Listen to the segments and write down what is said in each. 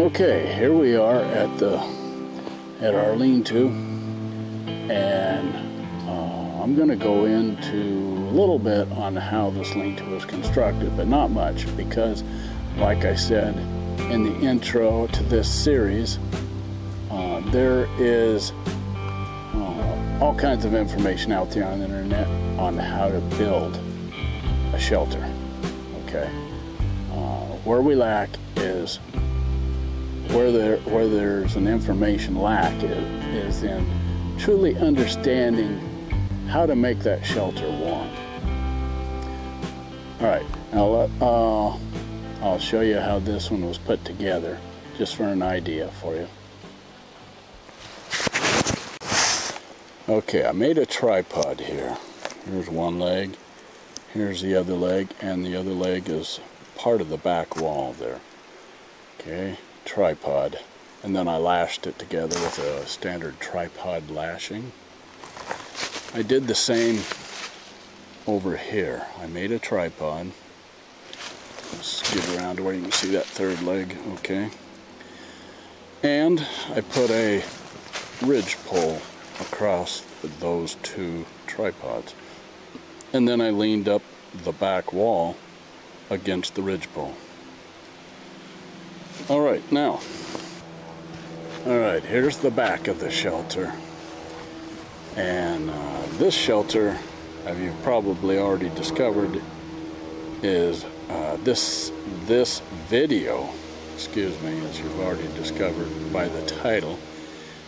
Okay, here we are at the at our lean-to, and uh, I'm going to go into a little bit on how this lean-to was constructed, but not much because, like I said in the intro to this series, uh, there is uh, all kinds of information out there on the internet on how to build a shelter. Okay, uh, where we lack is where there where there's an information lack is, in truly understanding how to make that shelter warm. All right, now uh, I'll show you how this one was put together, just for an idea for you. Okay, I made a tripod here. Here's one leg, here's the other leg, and the other leg is part of the back wall there. Okay, tripod and then I lashed it together with a standard tripod lashing. I did the same over here. I made a tripod. Let's get around to where you can see that third leg, okay. And I put a ridge pole across those two tripods. And then I leaned up the back wall against the ridge pole. All right, now, all right, here's the back of the shelter. And uh, this shelter, as you've probably already discovered, is uh, this this video, excuse me, as you've already discovered by the title,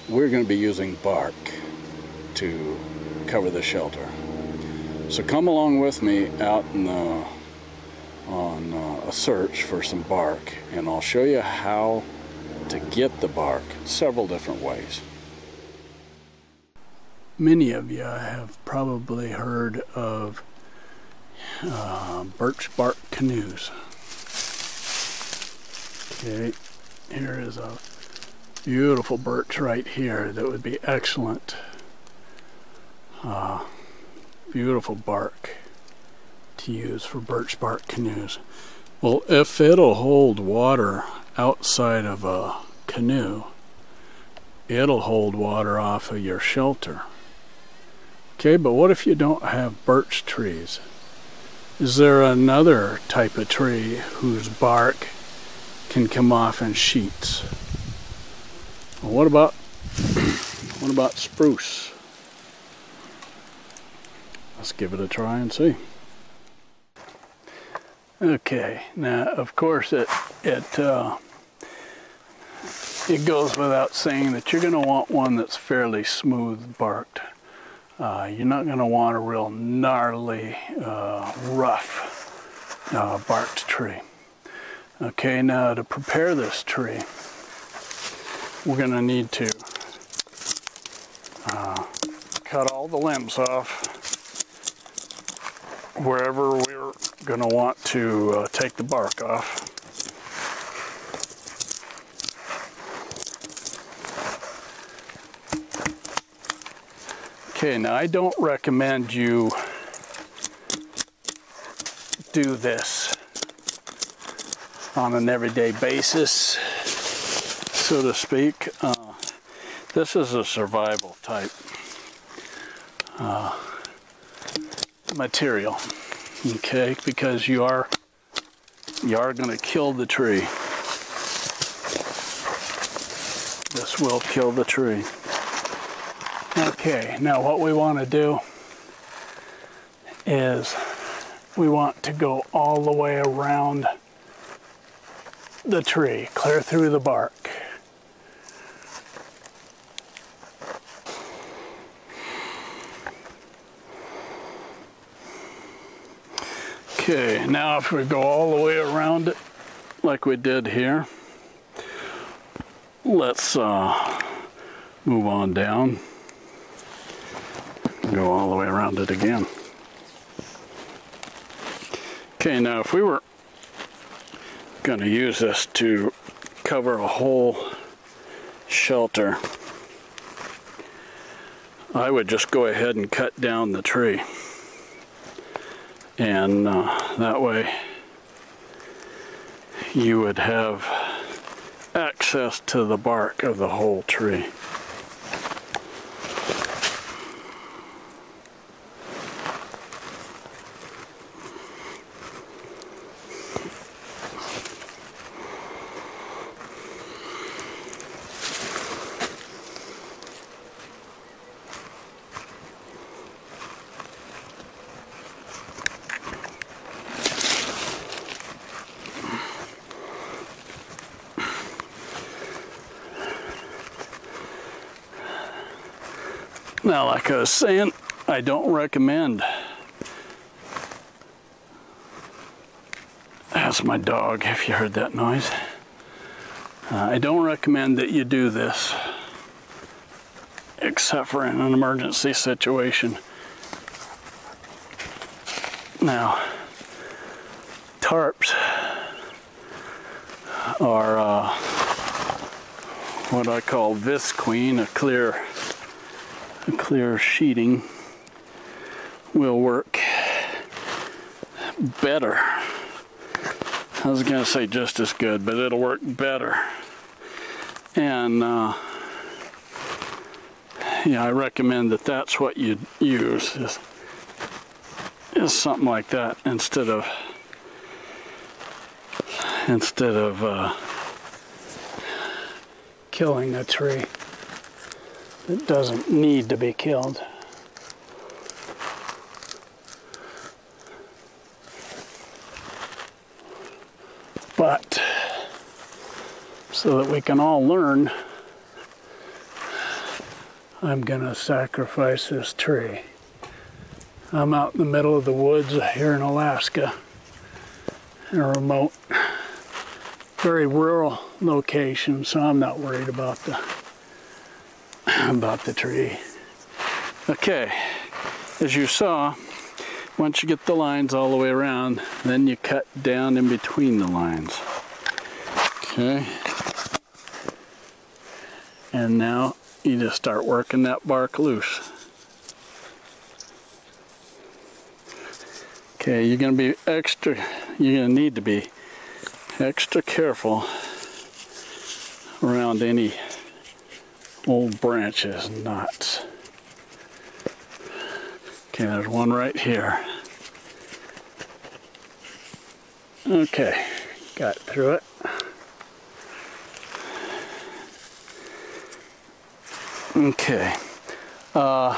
we're going to be using bark to cover the shelter. So come along with me out in the on uh, a search for some bark and I'll show you how to get the bark several different ways. Many of you have probably heard of uh, birch bark canoes. Okay, here is a beautiful birch right here that would be excellent. Uh, beautiful bark to use for birch bark canoes. Well, if it'll hold water outside of a canoe, it'll hold water off of your shelter. Okay, but what if you don't have birch trees? Is there another type of tree whose bark can come off in sheets? Well, what about what about spruce? Let's give it a try and see. Okay, now of course it it uh, it goes without saying that you're going to want one that's fairly smooth barked. Uh, you're not going to want a real gnarly, uh, rough uh, barked tree. Okay, now to prepare this tree, we're going to need to uh, cut all the limbs off wherever we're going to want to uh, take the bark off. Okay, now I don't recommend you do this on an everyday basis, so to speak. Uh, this is a survival type uh, material okay? Because you are you are going to kill the tree. This will kill the tree. Okay now what we want to do is we want to go all the way around the tree clear through the bark Okay, now if we go all the way around it like we did here, let's uh, move on down. Go all the way around it again. Okay, now if we were going to use this to cover a whole shelter, I would just go ahead and cut down the tree and uh, that way you would have access access to the bark of the whole tree. Now, like I was saying, I don't recommend. That's my dog, if you heard that noise. Uh, I don't recommend that you do this, except for in an emergency situation. Now, tarps are uh, what I call visqueen, a clear a clear sheeting will work better. I was going to say just as good, but it'll work better. And uh, yeah, I recommend that that's what you use is, is something like that instead of instead of uh, killing a tree that doesn't need to be killed. But so that we can all learn, I'm going to sacrifice this tree. I'm out in the middle of the woods here in Alaska, in a remote, very rural location, so I'm not worried about the about the tree. Okay, as you saw, once you get the lines all the way around, then you cut down in between the lines. Okay. And now you just start working that bark loose. Okay, you're going to be extra, you're going to need to be extra careful around any old branches knots. Okay, there's one right here. Okay, got through it. Okay. Uh,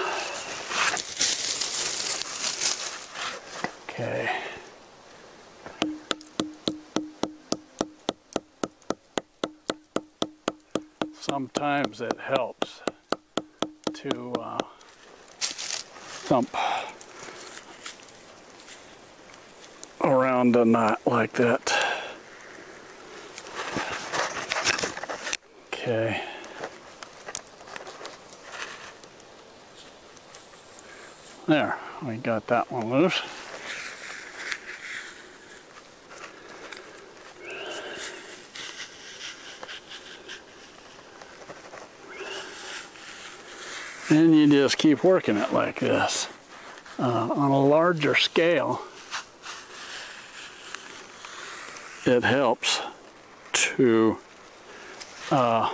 okay. Sometimes it helps to uh, thump around a knot like that. Okay. There, we got that one loose. And you just keep working it like this. Uh, on a larger scale, it helps to uh,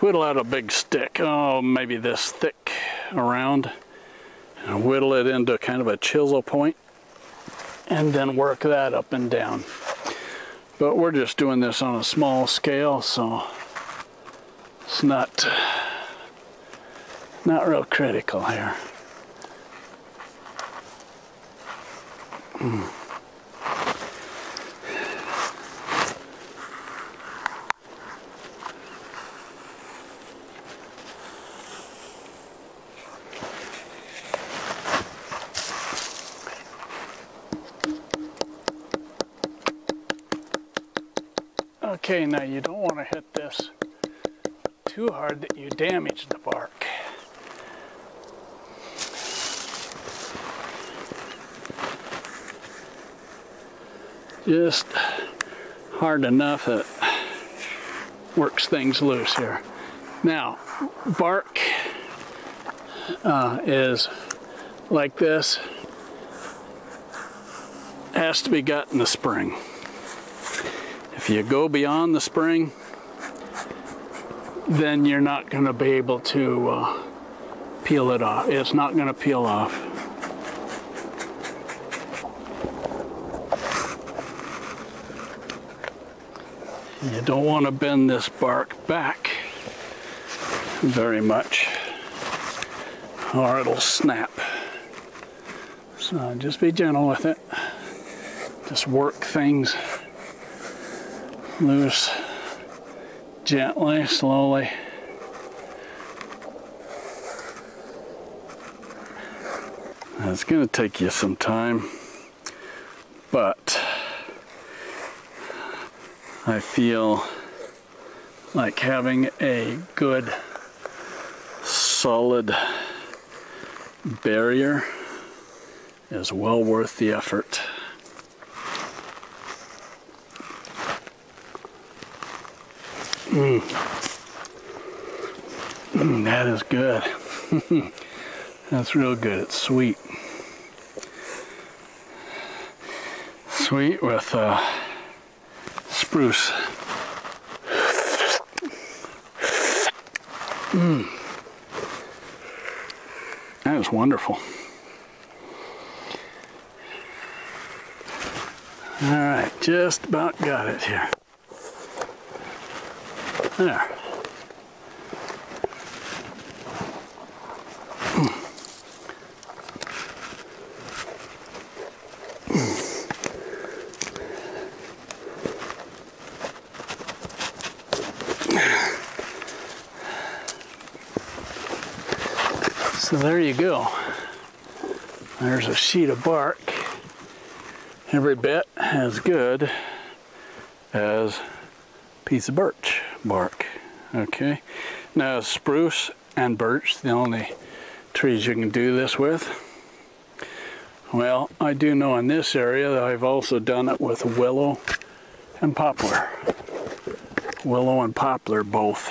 whittle out a big stick, oh, maybe this thick around, and whittle it into kind of a chisel point, and then work that up and down. But we're just doing this on a small scale, so it's not not real critical here. Mm. Okay, now you don't want to hit this too hard that you damage the bark. Just hard enough that works things loose here. Now, bark uh, is like this, has to be got in the spring. If you go beyond the spring, then you're not going to be able to uh, peel it off. It's not going to peel off. You don't want to bend this bark back very much or it'll snap. So just be gentle with it. Just work things loose gently, slowly. It's going to take you some time, but I feel like having a good solid barrier is well worth the effort. Mm. Mm, that is good. That's real good. It's sweet. Sweet with uh, spruce. Mmm. That is wonderful. All right, just about got it here. There. So there you go. There's a sheet of bark, every bit as good as piece of birch bark. Okay, now spruce and birch, the only trees you can do this with. Well, I do know in this area that I've also done it with willow and poplar. Willow and poplar both.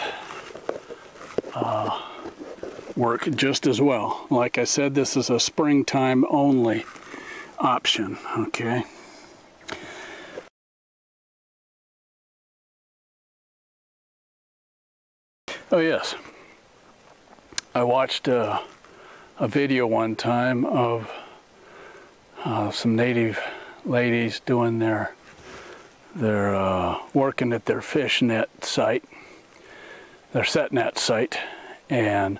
Uh, work just as well. Like I said, this is a springtime only option, okay? Oh yes, I watched uh, a video one time of uh, some native ladies doing their their uh, working at their fish net site, their set net site, and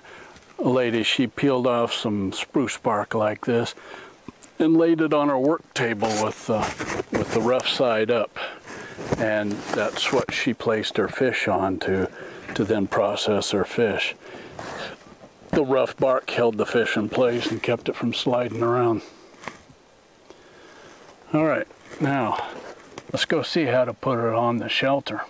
lady, she peeled off some spruce bark like this and laid it on her work table with, uh, with the rough side up. And that's what she placed her fish on to, to then process her fish. The rough bark held the fish in place and kept it from sliding around. All right, now let's go see how to put it on the shelter.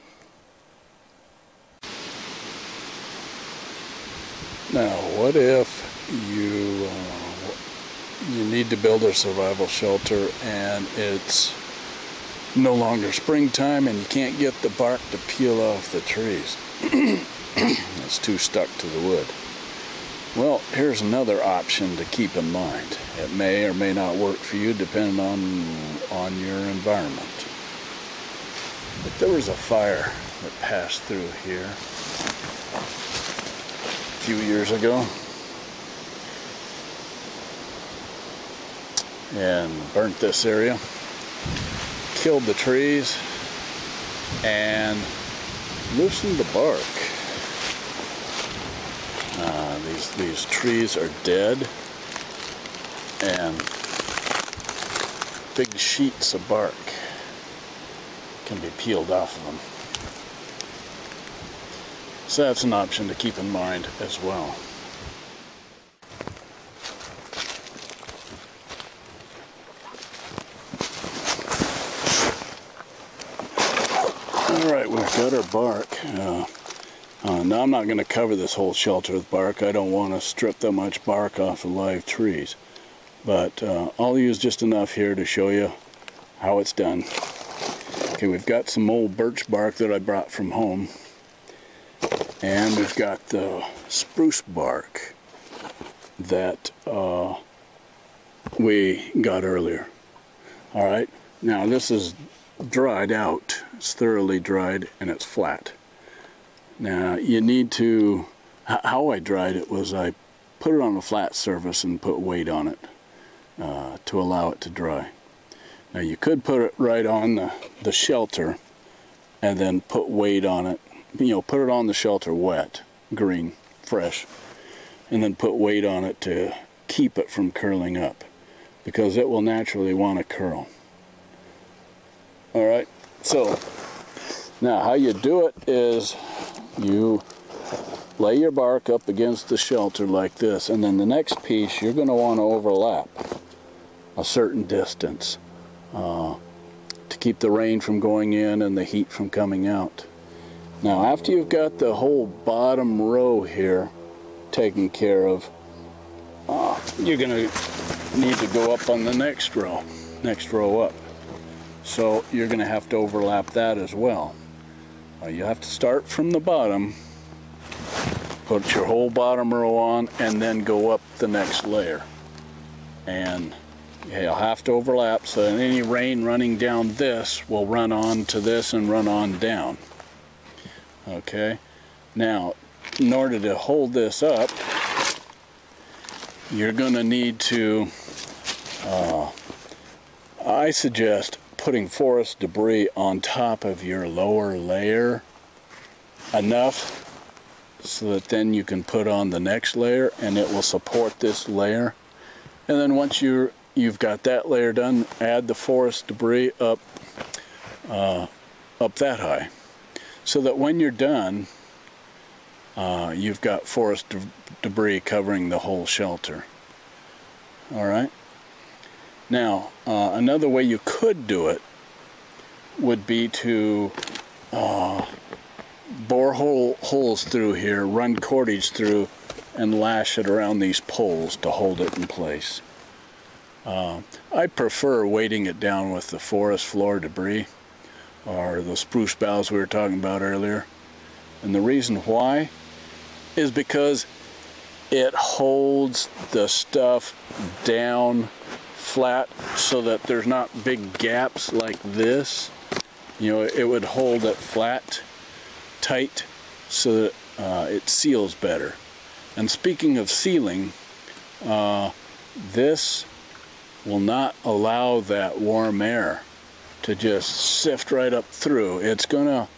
Now, what if you uh, you need to build a survival shelter and it's no longer springtime and you can't get the bark to peel off the trees? it's too stuck to the wood. Well, here's another option to keep in mind. It may or may not work for you depending on on your environment. But there was a fire that passed through here few years ago and burnt this area, killed the trees, and loosened the bark. Uh, these these trees are dead, and big sheets of bark can be peeled off of them. So that's an option to keep in mind as well. Alright, we've got our bark. Uh, uh, now I'm not going to cover this whole shelter with bark. I don't want to strip that much bark off of live trees. But uh, I'll use just enough here to show you how it's done. Okay, we've got some old birch bark that I brought from home. And we've got the spruce bark that uh, we got earlier. All right, now this is dried out. It's thoroughly dried and it's flat. Now you need to, how I dried it was I put it on a flat surface and put weight on it uh, to allow it to dry. Now you could put it right on the, the shelter and then put weight on it. You know, put it on the shelter wet, green, fresh, and then put weight on it to keep it from curling up because it will naturally want to curl. All right, so now how you do it is you lay your bark up against the shelter like this and then the next piece you're going to want to overlap a certain distance uh, to keep the rain from going in and the heat from coming out. Now after you've got the whole bottom row here taken care of, uh, you're going to need to go up on the next row, next row up. So you're going to have to overlap that as well. Uh, you have to start from the bottom, put your whole bottom row on, and then go up the next layer. And you'll have to overlap so that any rain running down this will run on to this and run on down. Okay, now in order to hold this up, you're going to need to, uh, I suggest putting forest debris on top of your lower layer enough so that then you can put on the next layer and it will support this layer. And then once you're, you've got that layer done, add the forest debris up, uh, up that high so that when you're done, uh, you've got forest de debris covering the whole shelter. All right. Now, uh, another way you could do it would be to uh, bore hole, holes through here, run cordage through, and lash it around these poles to hold it in place. Uh, I prefer weighting it down with the forest floor debris or the spruce boughs we were talking about earlier. And the reason why is because it holds the stuff down flat so that there's not big gaps like this. You know, it would hold it flat, tight, so that uh, it seals better. And speaking of sealing, uh, this will not allow that warm air to just sift right up through. It's gonna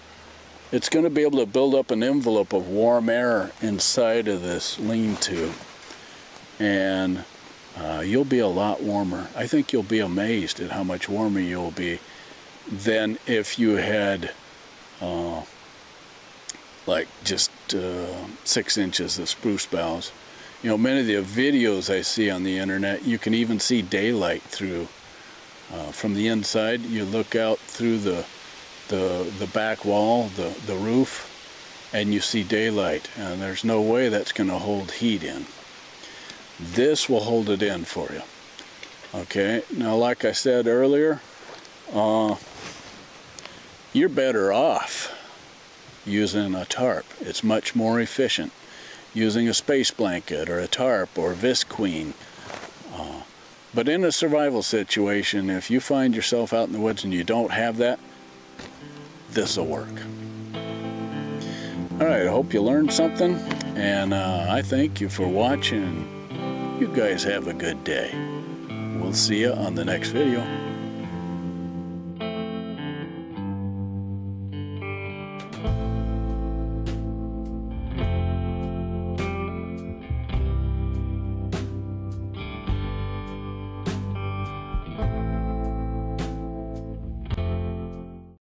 it's to be able to build up an envelope of warm air inside of this lean-to and uh, you'll be a lot warmer. I think you'll be amazed at how much warmer you'll be than if you had uh, like just uh, six inches of spruce boughs. You know, many of the videos I see on the internet, you can even see daylight through. Uh, from the inside, you look out through the the the back wall, the the roof, and you see daylight, and there's no way that's going to hold heat in. This will hold it in for you. Okay, now like I said earlier, uh, you're better off using a tarp. It's much more efficient. Using a space blanket or a tarp or Visqueen. But in a survival situation, if you find yourself out in the woods and you don't have that, this will work. All right, I hope you learned something, and uh, I thank you for watching. You guys have a good day. We'll see you on the next video.